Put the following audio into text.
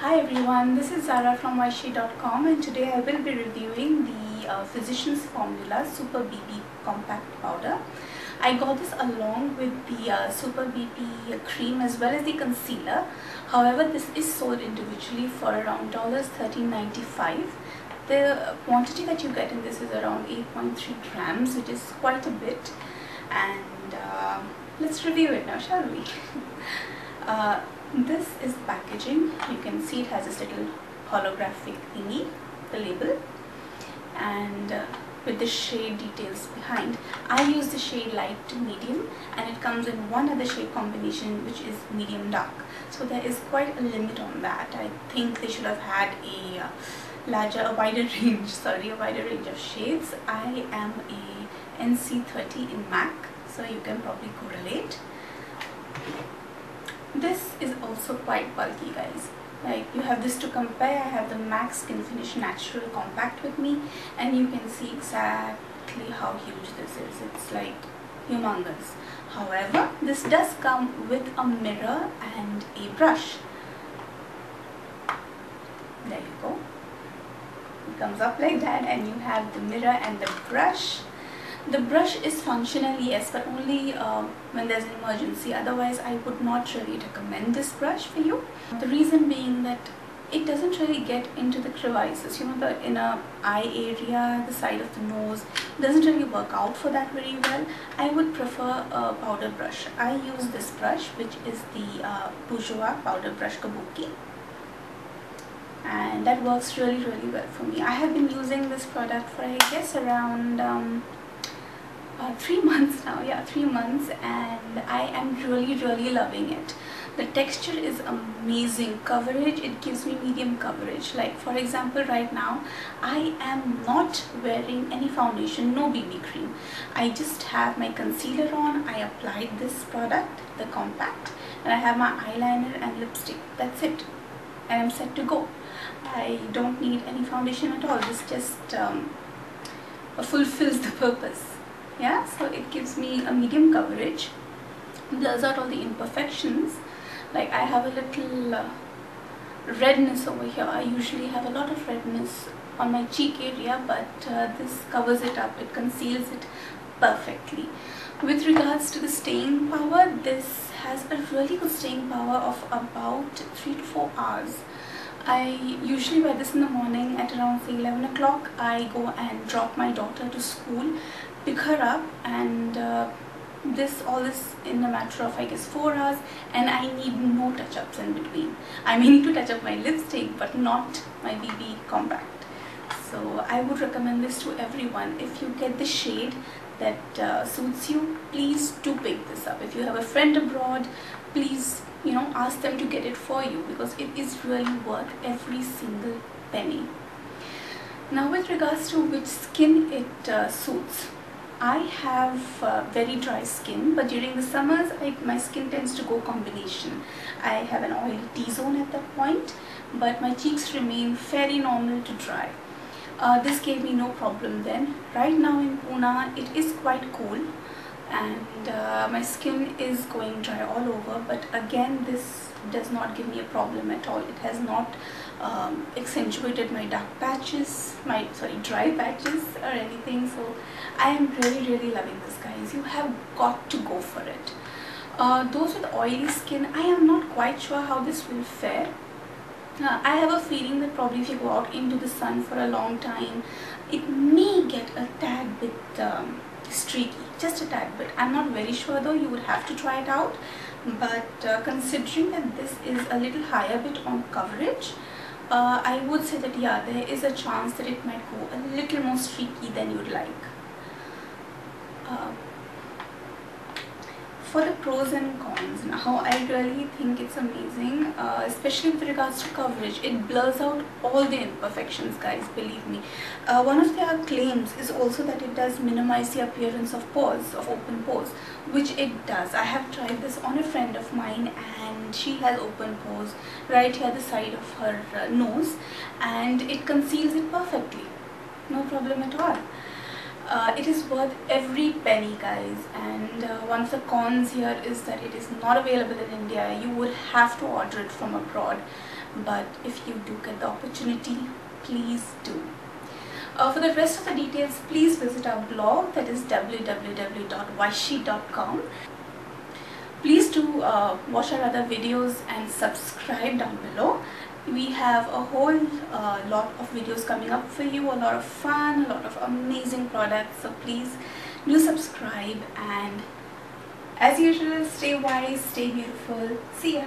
Hi everyone, this is Zara from Wiseshe.com and today I will be reviewing the uh, Physicians Formula Super BB Compact Powder. I got this along with the uh, Super BB cream as well as the concealer. However, this is sold individually for around $13.95. The quantity that you get in this is around 8.3 grams, which is quite a bit. And uh, let's review it now, shall we? This is packaging. You can see it has this little holographic thingy the label. And uh, with the shade details behind. I use the shade light to medium and it comes in one other shade combination which is medium dark. So there is quite a limit on that. I think they should have had a uh, larger a wider range sorry a wider range of shades. I am a NC30 in MAC so you can probably correlate this is also quite bulky guys. Like you have this to compare. I have the MAC's Skin Finish Natural Compact with me and you can see exactly how huge this is. It's like humongous. However this does come with a mirror and a brush. There you go. It comes up like that and you have the mirror and the brush the brush is functional yes but only uh, when there's an emergency. Otherwise I would not really recommend this brush for you. The reason being that it doesn't really get into the crevices. You know the inner eye area the side of the nose doesn't really work out for that very well. I would prefer a powder brush. I use this brush which is the uh, Bourjois powder brush Kabuki. And that works really really well for me. I have been using this product for I guess around um, uh, three months now yeah three months and I am really really loving it. The texture is amazing. Coverage it gives me medium coverage. Like for example right now I am not wearing any foundation no BB cream. I just have my concealer on. I applied this product the compact and I have my eyeliner and lipstick. That's it. And I'm set to go. I don't need any foundation at all. This just um, fulfills the purpose yeah so it gives me a medium coverage. Blurs out all the imperfections. Like I have a little uh, redness over here. I usually have a lot of redness on my cheek area but uh, this covers it up. It conceals it perfectly. With regards to the staying power this has a really good staying power of about 3 to 4 hours. I usually wear this in the morning at around say 11 o'clock. I go and drop my daughter to school pick her up and uh, this all this in a matter of I guess 4 hours and I need no touch-ups in between. I may need to touch up my lipstick but not my BB compact. So I would recommend this to everyone. If you get the shade that uh, suits you, please do pick this up. If you have a friend abroad, please you know ask them to get it for you because it is really worth every single penny. Now with regards to which skin it uh, suits, I have uh, very dry skin but during the summers I, my skin tends to go combination. I have an oily T-zone at that point but my cheeks remain fairly normal to dry. Uh, this gave me no problem then. Right now in Pune it is quite cold and uh, my skin is going dry all over but again this does not give me a problem at all. It has not um, accentuated my dark patches, my sorry dry patches or anything so I am really really loving this guys. You have got to go for it. Uh, those with oily skin, I am not quite sure how this will fare. Uh, I have a feeling that probably if you go out into the sun for a long time, it may get a tad bit um, streaky, just a tad bit. I'm not very sure though, you would have to try it out. But uh, considering that this is a little higher bit on coverage, uh, I would say that yeah, there is a chance that it might go a little more streaky than you'd like. Uh, for the pros and cons now I really think it's amazing uh, especially with regards to coverage it blurs out all the imperfections guys believe me. Uh, one of their claims is also that it does minimize the appearance of pores of open pores which it does. I have tried this on a friend of mine and she has open pores right here the side of her uh, nose and it conceals it perfectly. No problem at all uh, it is worth every penny guys. And uh, one of the cons here is that it is not available in India you would have to order it from abroad. But if you do get the opportunity please do. Uh, for the rest of the details please visit our blog that is www.wiseshe.com please do uh, watch our other videos and subscribe down below we have a whole uh, lot of videos coming up for you a lot of fun a lot of amazing products so please do subscribe and as usual stay wise stay beautiful. See ya